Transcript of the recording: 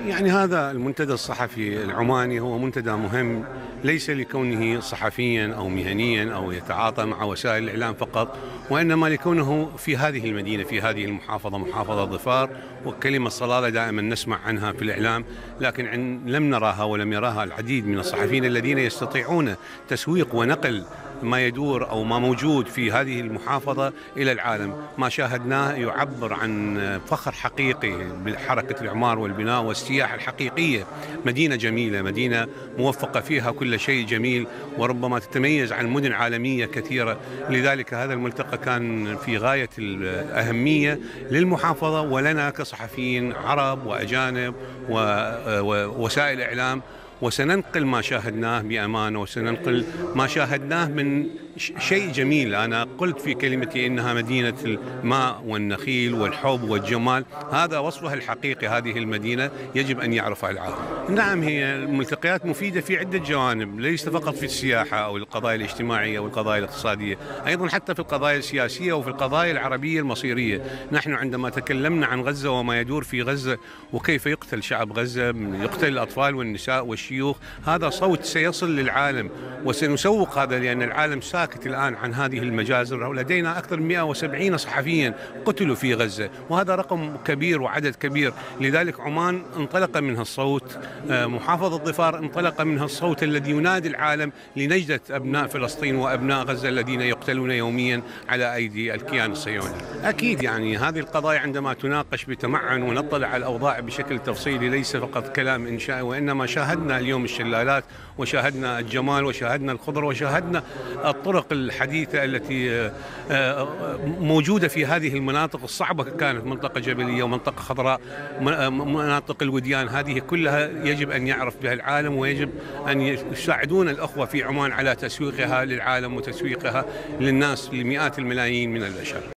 يعني هذا المنتدى الصحفي العماني هو منتدى مهم ليس لكونه صحفيا أو مهنيا أو يتعاطى مع وسائل الإعلام فقط وإنما لكونه في هذه المدينة في هذه المحافظة محافظة ظفار وكلمة صلالة دائما نسمع عنها في الإعلام لكن لم نراها ولم يراها العديد من الصحفيين الذين يستطيعون تسويق ونقل ما يدور أو ما موجود في هذه المحافظة إلى العالم، ما شاهدناه يعبر عن فخر حقيقي بحركة الاعمار والبناء والسياحه الحقيقية، مدينة جميلة، مدينة موفقة فيها كل شيء جميل وربما تتميز عن مدن عالمية كثيرة، لذلك هذا الملتقى كان في غاية الأهمية للمحافظة ولنا كصحفيين عرب وأجانب ووسائل إعلام وسننقل ما شاهدناه بامانه وسننقل ما شاهدناه من شيء جميل. أنا قلت في كلمتي إنها مدينة الماء والنخيل والحب والجمال. هذا وصفها الحقيقي هذه المدينة يجب أن يعرفها العالم. نعم هي الملتقيات مفيدة في عدة جوانب ليس فقط في السياحة أو القضايا الاجتماعية أو القضايا الاقتصادية أيضا حتى في القضايا السياسية وفي القضايا العربية المصيرية. نحن عندما تكلمنا عن غزة وما يدور في غزة وكيف يقتل شعب غزة يقتل الأطفال والنساء والشيوخ هذا صوت سيصل للعالم وسنسوق هذا لأن العالم سا ساكت الآن عن هذه المجازر. ولدينا أكثر من 170 صحفيا قتلوا في غزة وهذا رقم كبير وعدد كبير. لذلك عمان انطلق منها الصوت آه، محافظة ظفار انطلق منها الصوت الذي ينادي العالم لنجدة أبناء فلسطين وأبناء غزة الذين يقتلون يوميا على أيدي الكيان الصهيوني. أكيد يعني هذه القضايا عندما تناقش بتمعن ونطلع على الأوضاع بشكل تفصيلي ليس فقط كلام إنشائي وإنما شاهدنا اليوم الشلالات وشاهدنا الجمال وشاهدنا الخضر وشاهدنا الطرق الطرق الحديثة التي آه، آه، موجودة في هذه المناطق الصعبة كانت منطقة جبلية ومنطقة خضراء آه، مناطق الوديان هذه كلها يجب أن يعرف بها العالم ويجب أن يساعدون الأخوة في عمان على تسويقها للعالم وتسويقها للناس لمئات الملايين من البشر.